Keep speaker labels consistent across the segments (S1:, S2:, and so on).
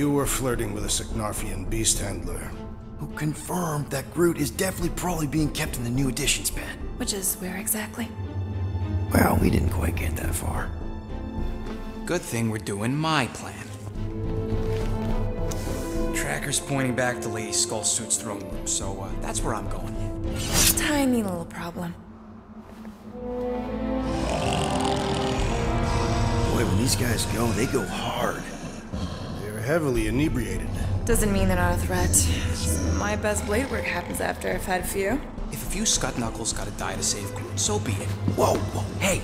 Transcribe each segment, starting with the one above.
S1: Why?
S2: You were flirting with a Seknarfian beast handler.
S1: Who confirmed that Groot is definitely probably being kept in the new additions pen.
S3: Which is where exactly?
S1: Well, we didn't quite get that far.
S4: Good thing we're doing my plan. Tracker's pointing back to Lady Skullsuit's throne room, so uh, that's where I'm going.
S3: Tiny little problem.
S1: Boy, when these guys go, they go hard.
S2: They're heavily inebriated.
S3: Doesn't mean they're not a threat. My best blade work happens after I've had a few.
S4: If a few Scott Knuckles gotta die to save Groot, so be it.
S1: Whoa, whoa, hey!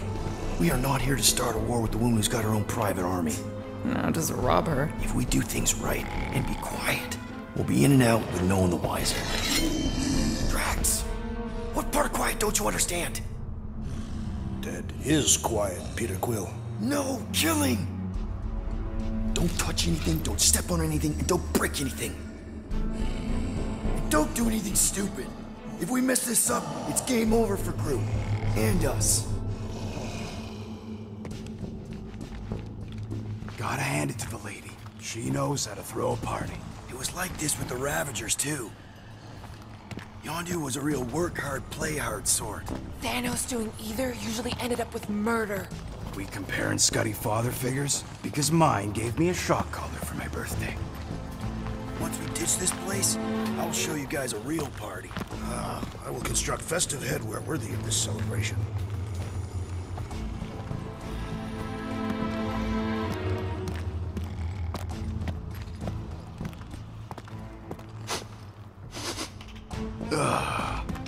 S1: We are not here to start a war with the woman who's got her own private army.
S3: No, just rob her.
S1: If we do things right and be quiet, we'll be in and out with no one the wiser. Drax, what part of quiet don't you understand?
S2: Dead is quiet, Peter Quill.
S1: No killing! Don't touch anything, don't step on anything, and don't break anything. And don't do anything stupid. If we mess this up, it's game over for crew. And us.
S5: Gotta hand it to the lady. She knows how to throw a party.
S1: It was like this with the Ravagers, too. Yondu was a real work hard, play hard sort.
S3: Thanos doing either usually ended up with murder.
S5: We comparing Scuddy father figures? Because mine gave me a shock collar for my birthday.
S1: Once we ditch this place, I'll show you guys a real party.
S2: Ah, I will construct festive headwear worthy of this celebration.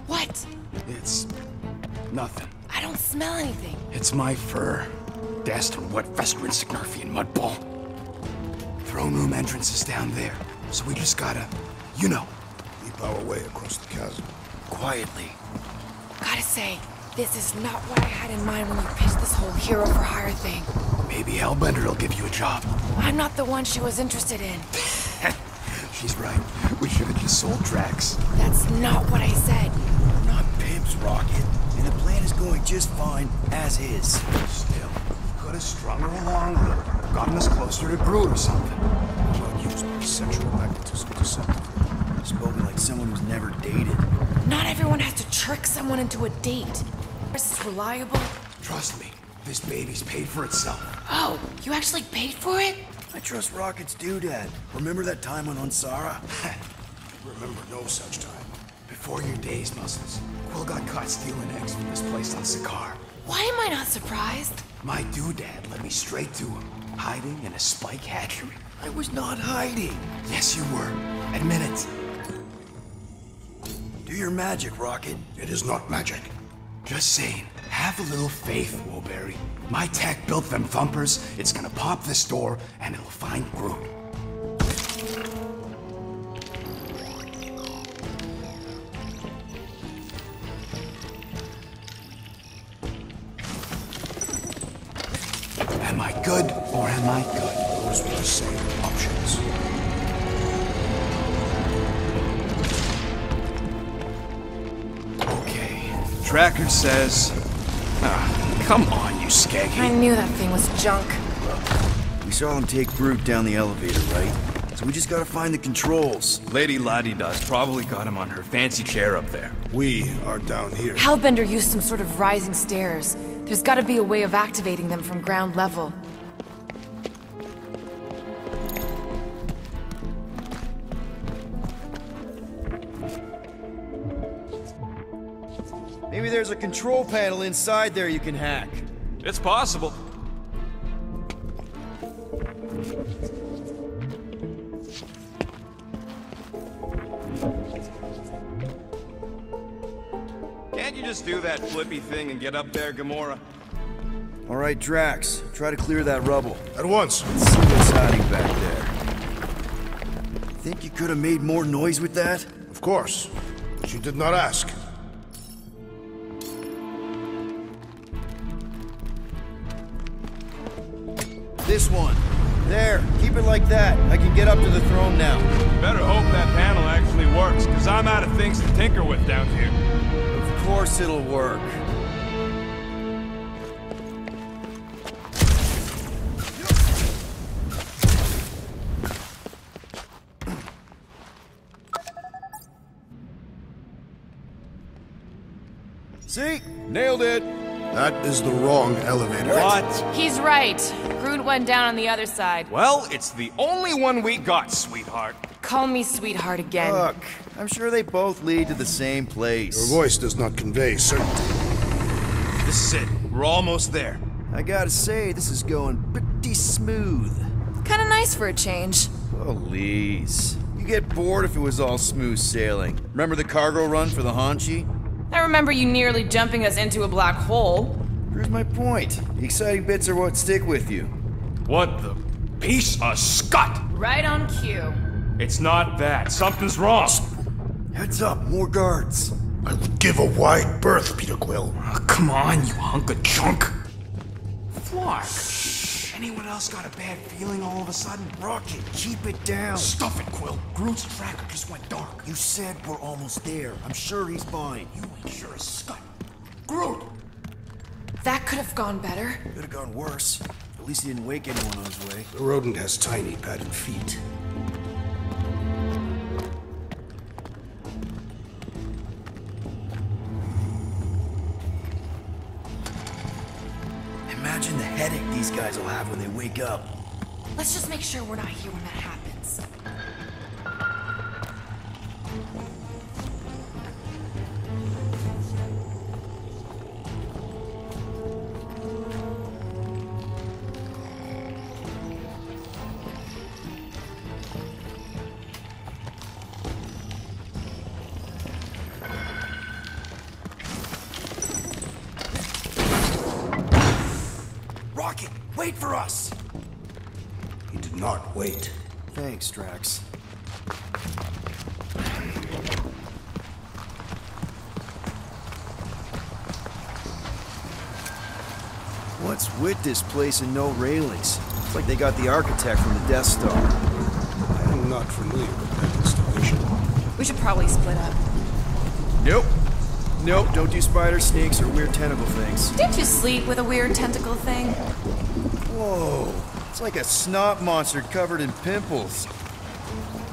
S3: What?
S5: It's... nothing.
S3: I don't smell anything.
S5: It's my fur. Dashed on wet festering Seknarfian mudball. Throne room entrance is down there, so we just gotta, you know.
S2: Leap our way across the chasm.
S1: Quietly.
S3: Gotta say, this is not what I had in mind when you pitched this whole hero for hire thing.
S5: Maybe Hellbender will give you a job.
S3: I'm not the one she was interested in.
S5: She's right. We should have just sold Drax.
S3: That's not what I said.
S1: We're not pimps, Rocket. And the plan is going just fine, as is.
S5: Could have strung her along a little. Gotten us closer to Groot or something.
S2: I'll use sexual magnetism deceptively.
S1: Spoken like someone who's never dated.
S3: Not everyone has to trick someone into a date. This is reliable.
S5: Trust me, this baby's paid for itself.
S3: Oh, you actually paid for it?
S1: I trust Rocket's doodad. Remember that time on Unsara?
S2: Remember no such time.
S5: Before your days, Muscles, Quill got caught stealing eggs from this place on Sakaar.
S3: Why am I not surprised?
S5: My doodad led me straight to him, hiding in a spike hatchery.
S1: I was not hiding.
S5: Yes, you were. Admit it.
S1: Do your magic, Rocket.
S2: It is not magic.
S5: Just saying, have a little faith, Woolberry. My tech built them thumpers. It's gonna pop this door, and it'll find Groot. Good, or am I good?
S2: Those were the same options.
S5: Okay. Tracker says... Ah, come on, you
S3: skeggy.
S5: I
S3: knew that thing was junk.
S1: We saw him take Groot down the elevator, right? So we just gotta find the controls.
S6: Lady Ladida's probably got him on her fancy chair up there.
S2: We are down here.
S3: Hellbender used some sort of rising stairs. There's gotta be a way of activating them from ground level.
S1: Maybe there's a control panel inside there you can hack.
S6: It's possible. Can't you just do that flippy thing and get up there, Gamora?
S1: All right, Drax, try to clear that rubble.
S2: At once.
S1: Let's see what's hiding back there. Think you could have made more noise with that?
S2: Of course. She did not ask.
S1: This one. There, keep it like that. I can get up to the throne now.
S6: Better hope that panel actually works, because I'm out of things to tinker with down here.
S1: Of course it'll work. See? Nailed it!
S2: That is the wrong elevator.
S6: What?
S3: He's right. Groot went down on the other side.
S6: Well, it's the only one we got, sweetheart.
S3: Call me sweetheart again.
S1: Look, I'm sure they both lead to the same place.
S2: Your voice does not convey certainty.
S6: This is it. We're almost there.
S1: I gotta say, this is going pretty smooth.
S3: Kinda nice for a change.
S1: Please. You get bored if it was all smooth sailing. Remember the cargo run for the Hanshi?
S3: I remember you nearly jumping us into a black hole.
S1: Here's my point. The exciting bits are what stick with you.
S6: What the piece of scut?
S3: Right on cue.
S6: It's not that. Something's wrong.
S1: Heads up, more guards.
S2: I would give a wide berth, Peter Quill.
S5: Oh, come on, you hunk of junk. Flark. Anyone else got a bad feeling all of a sudden?
S1: Rocket, keep it down.
S5: Stuff it, Quill. Groot's tracker just went dark.
S1: You said we're almost there. I'm sure he's fine.
S5: You ain't sure as scut. Groot!
S3: That could have gone better.
S1: Could have gone worse. At least he didn't wake anyone on his way.
S2: The rodent has tiny padded feet.
S1: Headache these guys will have when they wake up.
S3: Let's just make sure we're not here when that happens.
S1: Wait for us!
S2: He did not wait.
S1: Thanks, Drax. What's with this place and no railings? It's like they got the architect from the Death Star.
S2: I am not familiar with that installation.
S3: We should probably split up.
S1: Nope. Nope, don't do spider snakes or weird tentacle things.
S3: Didn't you sleep with a weird tentacle thing?
S1: Whoa, it's like a snot monster covered in pimples.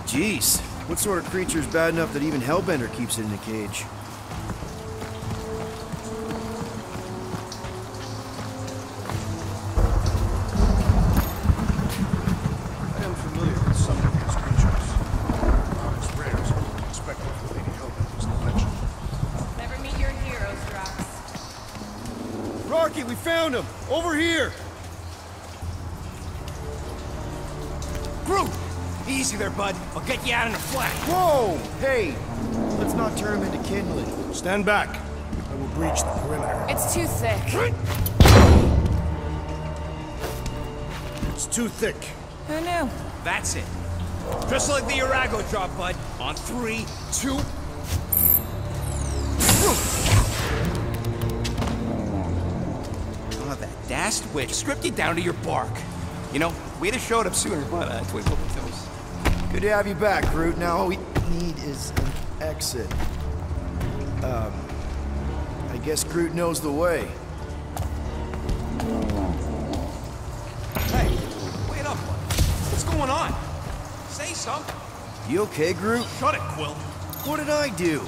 S1: Jeez, what sort of creature is bad enough that even Hellbender keeps it in a cage?
S5: Groot! Easy there, bud. I'll get you out in a flash.
S1: Whoa! Hey! Let's not turn him into kindling.
S2: Stand back. I will breach the perimeter.
S3: It's too thick.
S2: It's too thick.
S3: Who knew?
S5: That's it. Just like the Arago drop, bud. On three, two. Oh, that dashed witch stripped you down to your bark. You know, we'd have showed up sooner, but uh, that's what it was.
S1: Good to have you back, Groot. Now all we need is an exit. Um, I guess Groot knows the way.
S5: Hey, wait up. What's going on? Say something.
S1: You okay, Groot?
S5: Shut it, Quill.
S1: What did I do?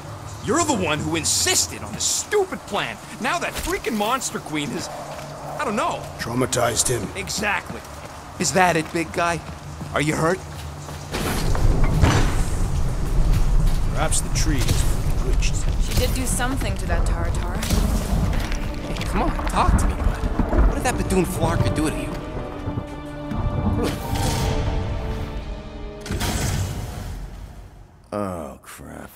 S5: You're the one who insisted on this stupid plan. Now that freaking Monster Queen is... I don't know.
S2: Traumatized him.
S5: Exactly. Is that it, big guy? Are you hurt?
S2: Perhaps the tree is fully glitched.
S3: She did do something to that Tara Tara.
S5: Hey, come on, talk to me, bud. What did that Bethune Flarker do to you?
S1: Oh, crap.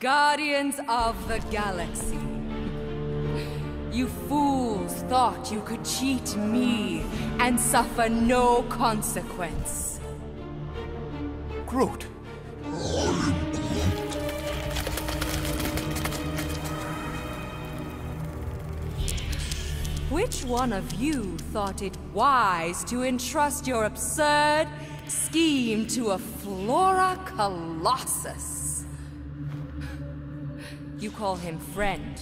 S7: Guardians of the Galaxy. You fools thought you could cheat me and suffer no consequence.
S5: Groot.
S7: Which one of you thought it wise to entrust your absurd scheme to a Flora Colossus? You call him friend,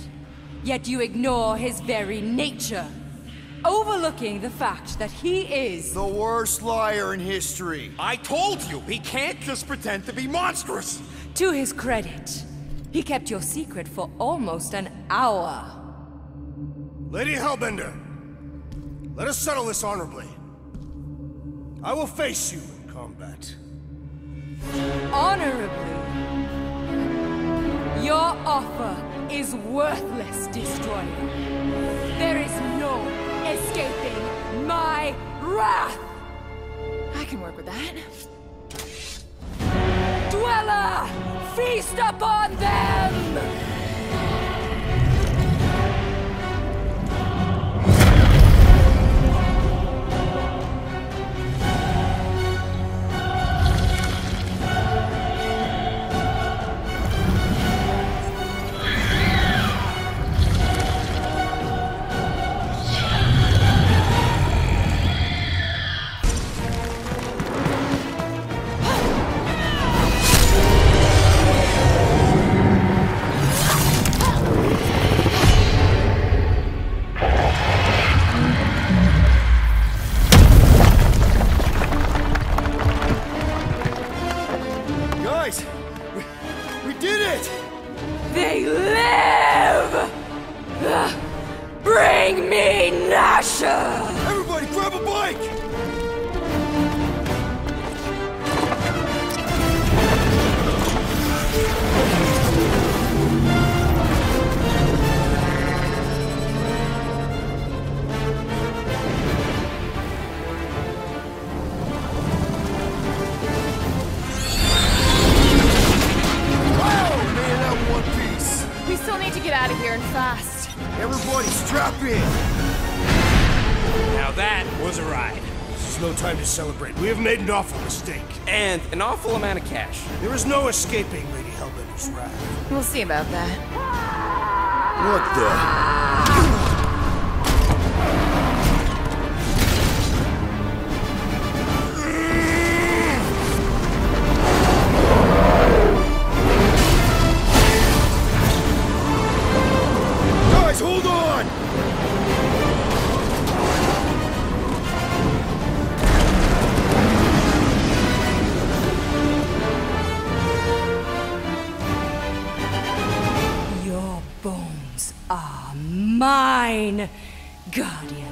S7: yet you ignore his very nature, overlooking the fact that he is
S1: The worst liar in history.
S5: I told you, he can't just pretend to be monstrous.
S7: To his credit, He kept your secret for almost an hour.
S2: Lady Hellbender, let us settle this honorably. I will face you in combat.
S7: Honorably. Your offer is worthless, Destroyer. There is no escaping my wrath!
S3: I can work with that.
S7: Dweller! Feast upon them!
S1: We, we did it!
S7: They live! Bring me Nasha!
S3: To
S2: celebrate. We have made an awful mistake.
S6: And an awful amount of cash.
S2: There is no escaping Lady Hellbender's wrath.
S3: We'll see about that.
S1: What the?
S7: Mine, Guardian